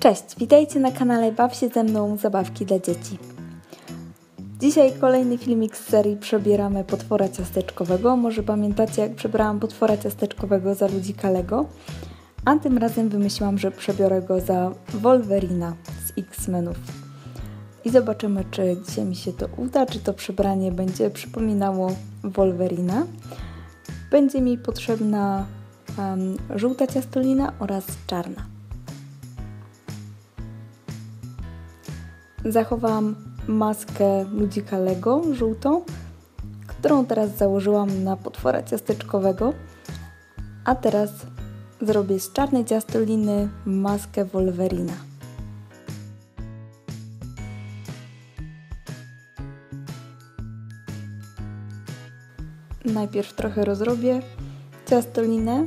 Cześć, witajcie na kanale Baw się ze mną zabawki dla dzieci. Dzisiaj kolejny filmik z serii Przebieramy potwora ciasteczkowego. Może pamiętacie jak przebrałam potwora ciasteczkowego za ludzika Lego? A tym razem wymyśliłam, że przebiorę go za Wolverina z X-Menów. I zobaczymy, czy dzisiaj mi się to uda, czy to przebranie będzie przypominało Wolverina. Będzie mi potrzebna um, żółta ciastolina oraz czarna. Zachowałam maskę ludzika Lego żółtą, którą teraz założyłam na potwora ciasteczkowego. A teraz zrobię z czarnej ciastoliny maskę Wolverina. Najpierw trochę rozrobię ciastolinę.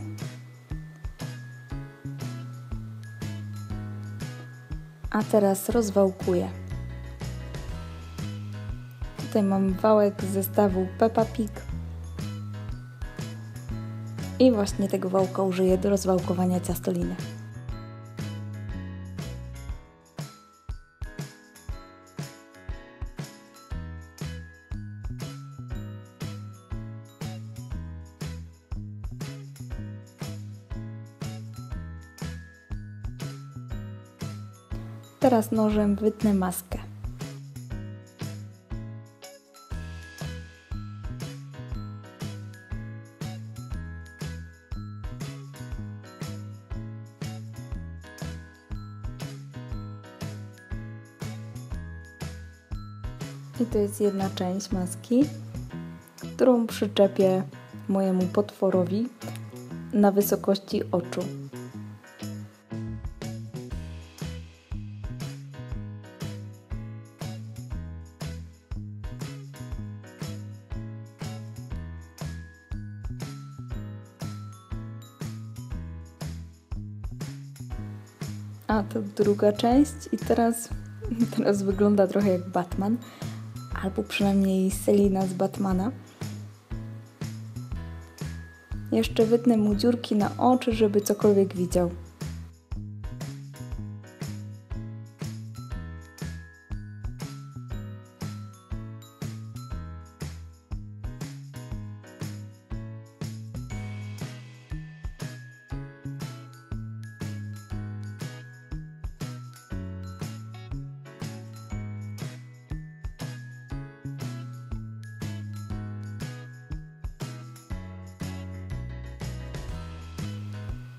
A teraz rozwałkuję. Tutaj mam wałek z zestawu Peppa Pig. I właśnie tego wałka użyję do rozwałkowania ciastoliny. Teraz nożem wytnę maskę. I to jest jedna część maski, którą przyczepię mojemu potworowi na wysokości oczu. A to druga część i teraz, teraz wygląda trochę jak Batman, albo przynajmniej Selina z Batmana. Jeszcze wytnę mu dziurki na oczy, żeby cokolwiek widział.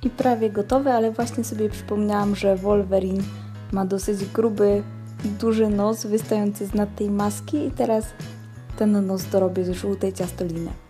I prawie gotowe, ale właśnie sobie przypomniałam, że Wolverine ma dosyć gruby, duży nos wystający z nad tej maski i teraz ten nos dorobię z żółtej ciastoliny.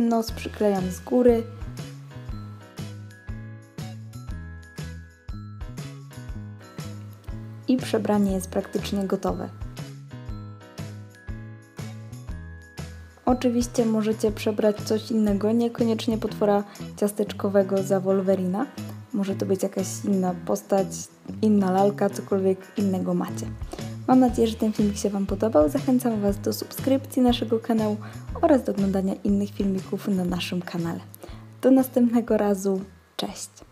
Nos przyklejam z góry. I przebranie jest praktycznie gotowe. Oczywiście możecie przebrać coś innego, niekoniecznie potwora ciasteczkowego za Wolverina. Może to być jakaś inna postać, inna lalka, cokolwiek innego macie. Mam nadzieję, że ten filmik się Wam podobał. Zachęcam Was do subskrypcji naszego kanału oraz do oglądania innych filmików na naszym kanale. Do następnego razu. Cześć!